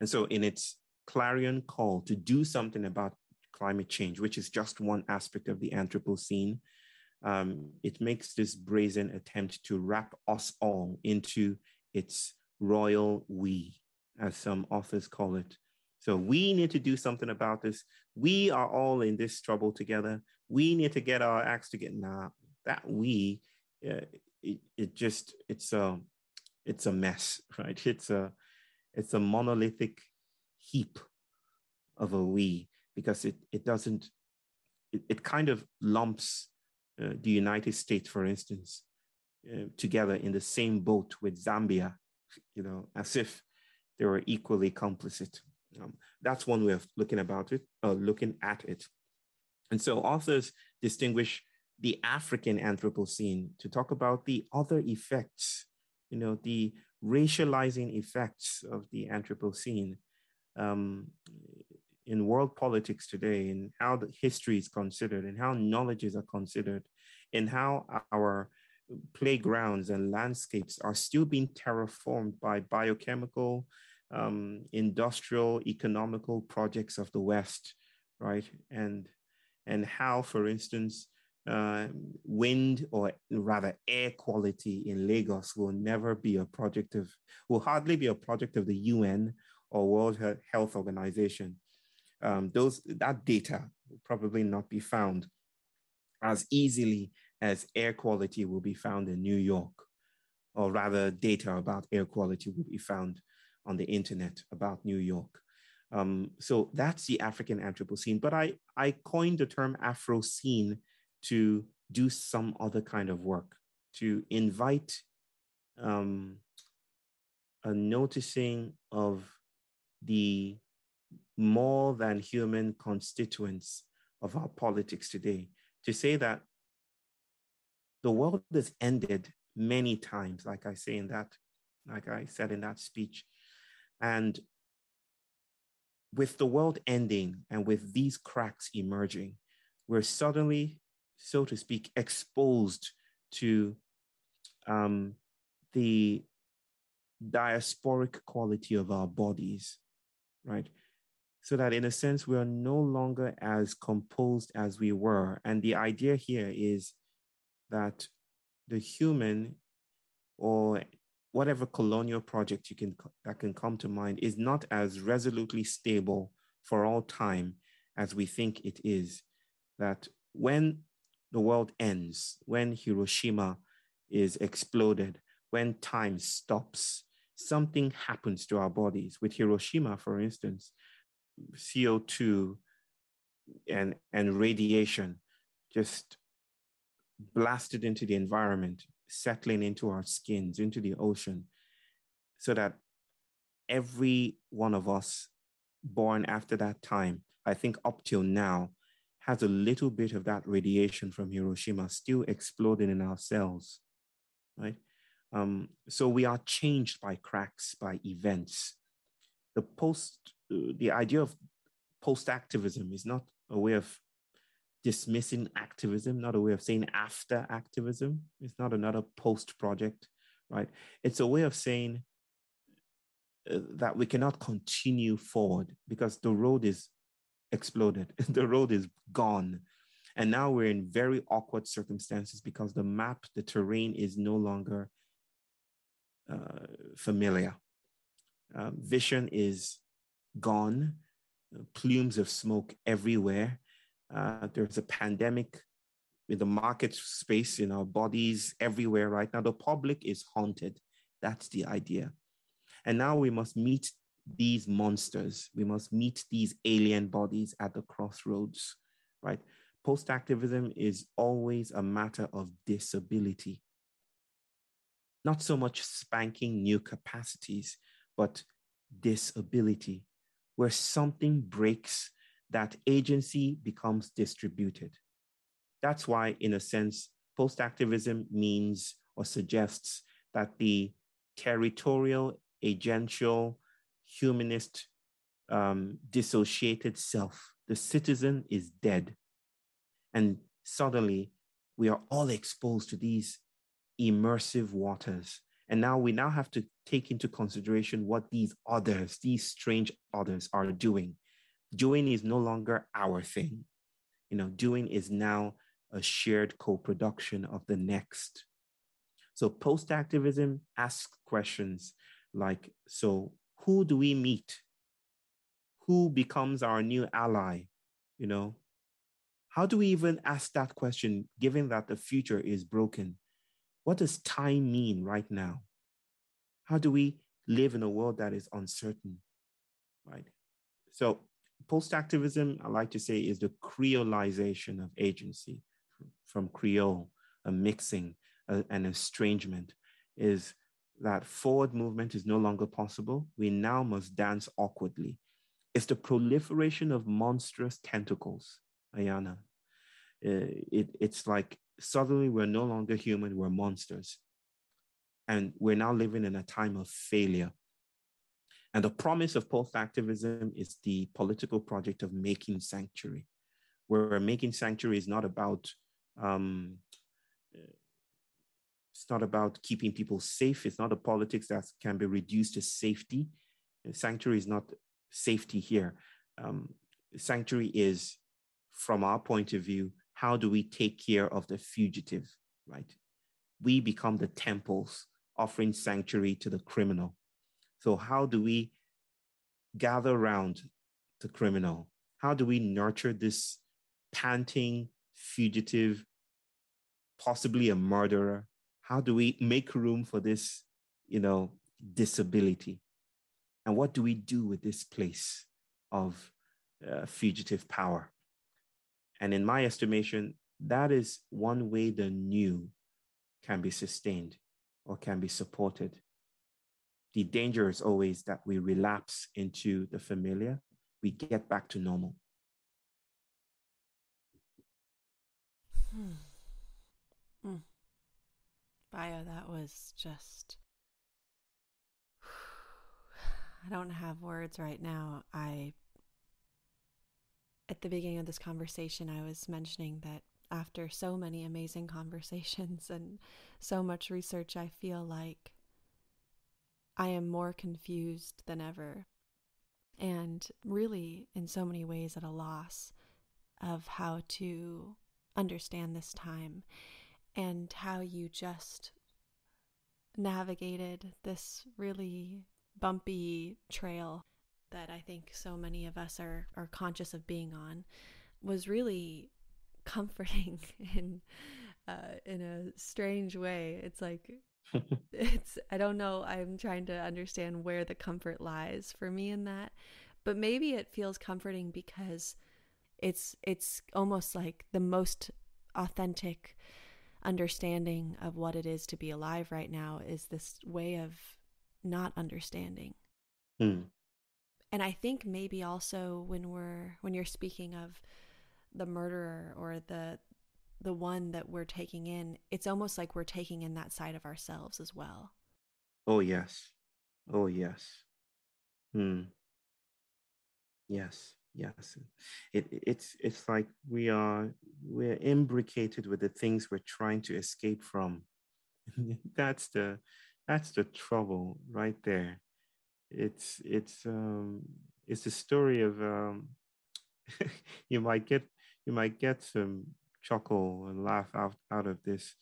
and so, in its clarion call to do something about climate change, which is just one aspect of the Anthropocene, um, it makes this brazen attempt to wrap us all into its royal we, as some authors call it. So we need to do something about this. We are all in this trouble together. We need to get our acts together. Nah, that we, uh, it, it just it's a it's a mess, right? It's a it's a monolithic heap of a we because it it doesn't it, it kind of lumps uh, the United States, for instance, uh, together in the same boat with Zambia, you know, as if they were equally complicit. Um, that's one way of looking about it, uh, looking at it. And so authors distinguish the African Anthropocene to talk about the other effects, you know, the racializing effects of the Anthropocene um, in world politics today, in how the history is considered, and how knowledges are considered, and how our playgrounds and landscapes are still being terraformed by biochemical, um, industrial, economical projects of the West, right? And and how, for instance, uh, wind or rather air quality in Lagos will never be a project of, will hardly be a project of the UN or World Health Organization. Um, those that data will probably not be found as easily as air quality will be found in New York, or rather, data about air quality will be found on the internet about New York. Um, so that's the African Anthropocene. But I, I coined the term Afrocene to do some other kind of work, to invite um, a noticing of the more than human constituents of our politics today, to say that the world has ended many times, like I say in that, like I said in that speech. And with the world ending and with these cracks emerging, we're suddenly, so to speak, exposed to um, the diasporic quality of our bodies, right? So that in a sense, we are no longer as composed as we were. And the idea here is that the human or whatever colonial project you can that can come to mind is not as resolutely stable for all time as we think it is. That when the world ends when hiroshima is exploded when time stops something happens to our bodies. With hiroshima for instance co2 and and radiation just blasted into the environment, settling into our skins, into the ocean, so that every one of us born after that time, I think up till now, has a little bit of that radiation from Hiroshima still exploding in our cells, right? Um, so we are changed by cracks, by events. The post, uh, the idea of post activism is not a way of dismissing activism, not a way of saying after activism. It's not another post project, right? It's a way of saying uh, that we cannot continue forward because the road is exploded, the road is gone. And now we're in very awkward circumstances because the map, the terrain is no longer uh, familiar. Uh, vision is gone, plumes of smoke everywhere. Uh, there's a pandemic in the market space in our bodies everywhere right now. The public is haunted. That's the idea. And now we must meet these monsters. We must meet these alien bodies at the crossroads, right? Post activism is always a matter of disability. Not so much spanking new capacities, but disability, where something breaks that agency becomes distributed. That's why, in a sense, post activism means or suggests that the territorial, agential, humanist, um, dissociated self, the citizen is dead. And suddenly we are all exposed to these immersive waters. And now we now have to take into consideration what these others, these strange others are doing doing is no longer our thing. You know, doing is now a shared co-production of the next. So post-activism asks questions like, so who do we meet? Who becomes our new ally? You know, how do we even ask that question given that the future is broken? What does time mean right now? How do we live in a world that is uncertain? Right. So post activism, I like to say, is the creolization of agency from Creole, a mixing, a, an estrangement, is that forward movement is no longer possible. We now must dance awkwardly. It's the proliferation of monstrous tentacles, Ayana. Uh, it, it's like suddenly we're no longer human, we're monsters. And we're now living in a time of failure and the promise of post activism is the political project of making sanctuary, where making sanctuary is not about um, it's not about keeping people safe. It's not a politics that can be reduced to safety. Sanctuary is not safety here. Um, sanctuary is, from our point of view, how do we take care of the fugitive, right? We become the temples offering sanctuary to the criminal. So, how do we gather around the criminal? How do we nurture this panting fugitive, possibly a murderer? How do we make room for this, you know, disability? And what do we do with this place of uh, fugitive power? And in my estimation, that is one way the new can be sustained or can be supported the danger is always that we relapse into the familiar, we get back to normal. Hmm. Hmm. Bayo, that was just. I don't have words right now. I. At the beginning of this conversation, I was mentioning that after so many amazing conversations and so much research, I feel like I am more confused than ever. And really, in so many ways, at a loss of how to understand this time and how you just navigated this really bumpy trail that I think so many of us are, are conscious of being on was really comforting in uh, in a strange way. It's like it's I don't know. I'm trying to understand where the comfort lies for me in that. But maybe it feels comforting because it's it's almost like the most authentic understanding of what it is to be alive right now is this way of not understanding. Mm. And I think maybe also when we're when you're speaking of the murderer or the the one that we're taking in, it's almost like we're taking in that side of ourselves as well. Oh yes. Oh yes. Hmm. Yes, yes. It it's it's like we are we're imbricated with the things we're trying to escape from. that's the that's the trouble right there. It's it's um it's a story of um you might get you might get some chuckle and laugh out, out of this.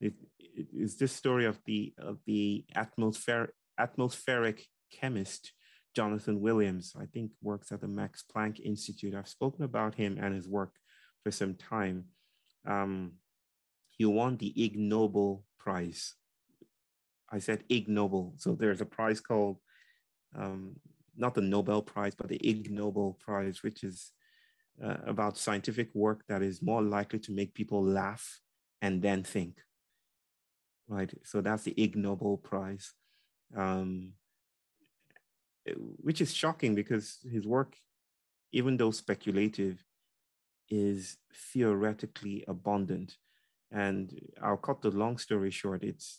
It, it is this story of the of the atmospheric atmospheric chemist Jonathan Williams. I think works at the Max Planck Institute. I've spoken about him and his work for some time. Um, he won the Ig Nobel Prize. I said Ig Nobel. So there's a prize called um, not the Nobel Prize, but the Ig Nobel Prize, which is uh, about scientific work that is more likely to make people laugh and then think. Right. So that's the Ig Nobel Prize, um, which is shocking because his work, even though speculative, is theoretically abundant. And I'll cut the long story short. It's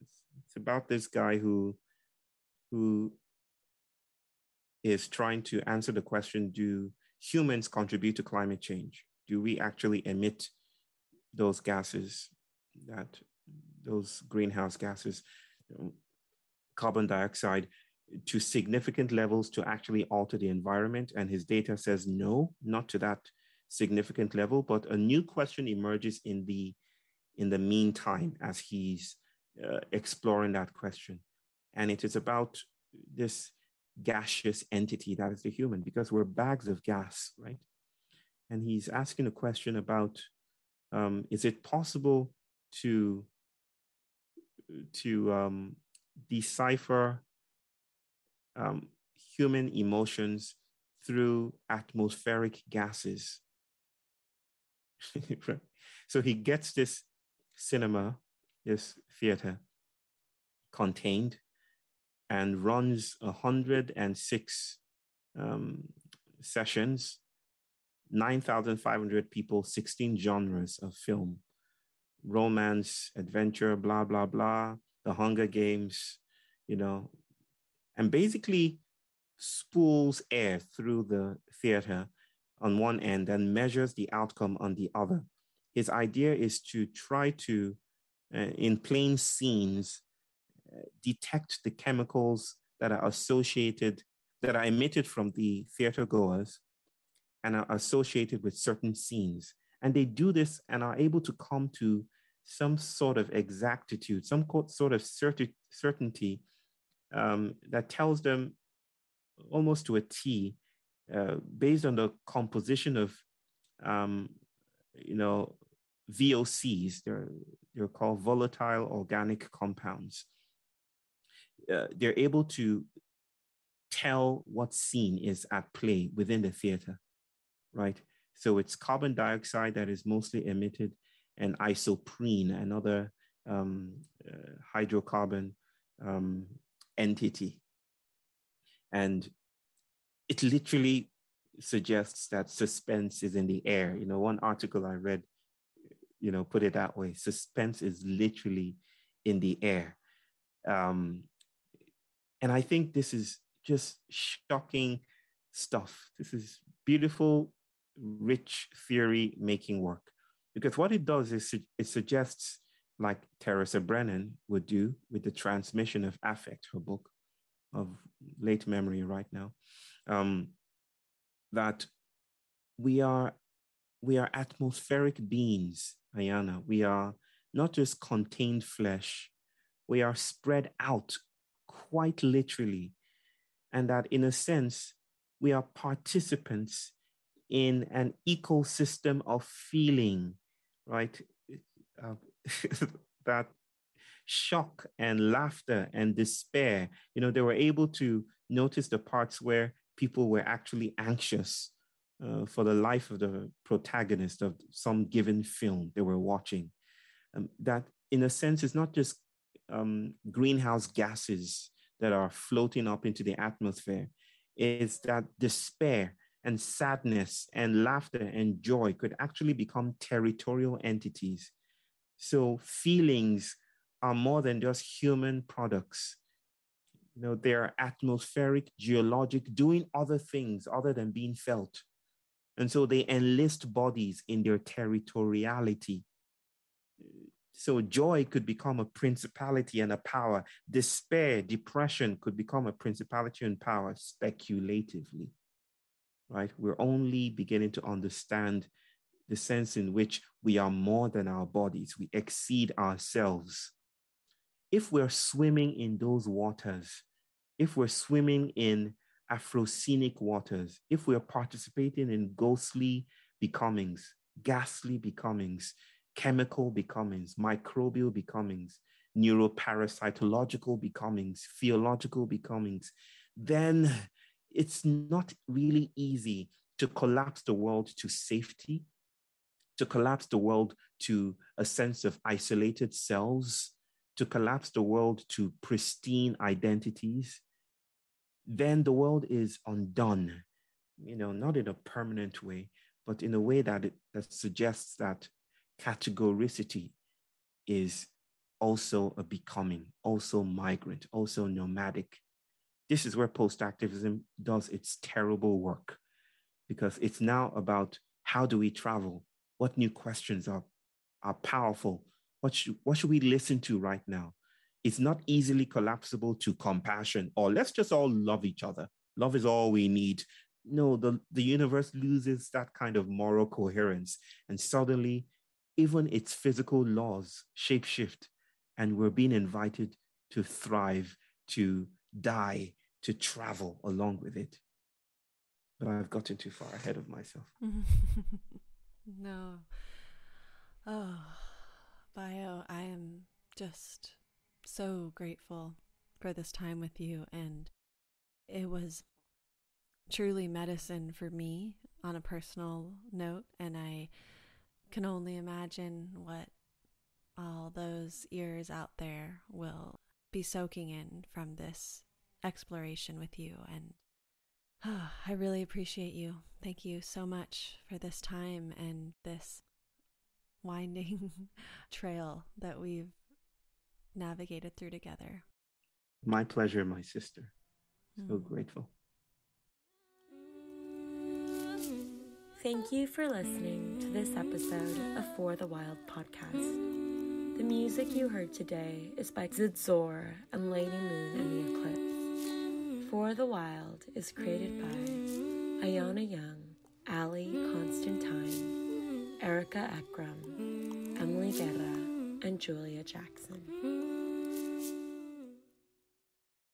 it's, it's about this guy who who is trying to answer the question: Do humans contribute to climate change? Do we actually emit those gases, that those greenhouse gases, carbon dioxide, to significant levels to actually alter the environment? And his data says no, not to that significant level. But a new question emerges in the in the meantime as he's uh, exploring that question, and it is about this gaseous entity that is the human because we're bags of gas, right? And he's asking a question about um, is it possible to to um, decipher um, human emotions through atmospheric gases? so he gets this cinema, this theater contained and runs 106 um, sessions, 9,500 people, 16 genres of film romance, adventure, blah, blah, blah, the Hunger Games, you know, and basically spools air through the theater on one end and measures the outcome on the other. His idea is to try to, uh, in plain scenes, detect the chemicals that are associated, that are emitted from the theater goers and are associated with certain scenes. And they do this and are able to come to some sort of exactitude, some sort of certi- certainty um, that tells them almost to a T, uh, based on the composition of, um, you know, VOCs. They're they're called volatile organic compounds uh, they're able to tell what scene is at play within the theater, right? So it's carbon dioxide that is mostly emitted, and isoprene, another um, uh, hydrocarbon um, entity. And it literally suggests that suspense is in the air. You know, one article I read, you know, put it that way suspense is literally in the air. Um, and I think this is just shocking stuff. This is beautiful, rich theory making work. Because what it does is it suggests, like Teresa Brennan would do with the transmission of affect, her book of late memory right now, um, that we are we are atmospheric beings, Ayana. We are not just contained flesh. We are spread out quite literally, and that in a sense, we are participants in an ecosystem of feeling, right? Uh, that shock and laughter and despair, you know, they were able to notice the parts where people were actually anxious uh, for the life of the protagonist of some given film they were watching. Um, that, in a sense, is not just um, greenhouse gases that are floating up into the atmosphere is that despair and sadness and laughter and joy could actually become territorial entities. So feelings are more than just human products. You know, they're atmospheric, geologic, doing other things other than being felt. And so they enlist bodies in their territoriality. So joy could become a principality and a power. Despair, depression could become a principality and power speculatively. Right? We're only beginning to understand the sense in which we are more than our bodies, we exceed ourselves. If we're swimming in those waters, if we're swimming in Afrocenic waters, if we're participating in ghostly becomings, ghastly becomings, chemical becomings, microbial becomings, neuroparasitological becomings, theological becomings, then it's not really easy to collapse the world to safety, to collapse the world to a sense of isolated selves, to collapse the world to pristine identities, then the world is undone, you know, not in a permanent way, but in a way that it that suggests that categoricity is also a becoming, also migrant, also nomadic. This is where post activism does its terrible work because it's now about how do we travel? What new questions are, are powerful? What should, what should we listen to right now? It's not easily collapsible to compassion or let's just all love each other. Love is all we need. No, the, the universe loses that kind of moral coherence. And suddenly even its physical laws shapeshift, and we're being invited to thrive, to die, to travel along with it. But I've gotten too far ahead of myself. no. Oh, Bayo, I am just so grateful for this time with you. And it was truly medicine for me on a personal note. And I can only imagine what all those ears out there will be soaking in from this exploration with you. And oh, I really appreciate you. Thank you so much for this time and this winding trail that we've navigated through together. My pleasure, my sister. So mm. grateful. Thank you for listening to this episode of For the Wild podcast. The music you heard today is by Zidzor and Lady Moon and the Eclipse. For the Wild is created by Ayana Young, Ali Constantine, Erica Ekram, Emily Guerra, and Julia Jackson.